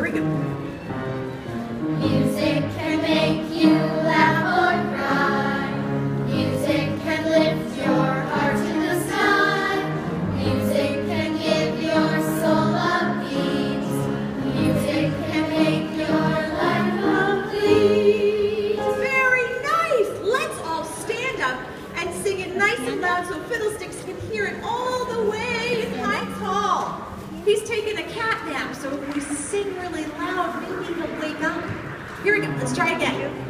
Here we go. Music can make you laugh or cry. Music can lift your heart to the sky. Music can give your soul a beat. Music can make your life complete. Very nice. Let's all stand up and sing it nice and loud so Fiddlesticks can hear it all the way in Heinz Hall. He's taking a cat nap, so if we sing really loud, maybe he'll wake up. Here we go. Let's try again.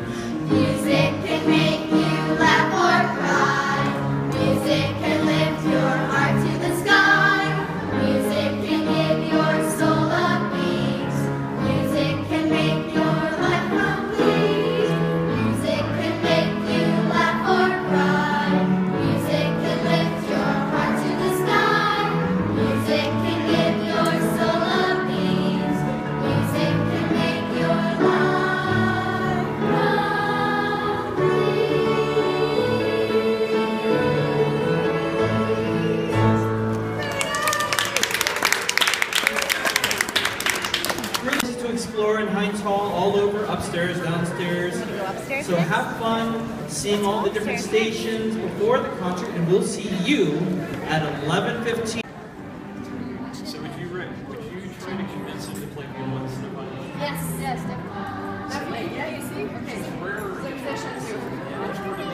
floor in Heinz Hall, all over, upstairs, downstairs. Upstairs so next. have fun seeing all the different stations before the concert, and we'll see you at 11.15. So would you, would you try to convince them to play once? Yes, yes, definitely. Definitely, yeah, you see? Okay. So where are so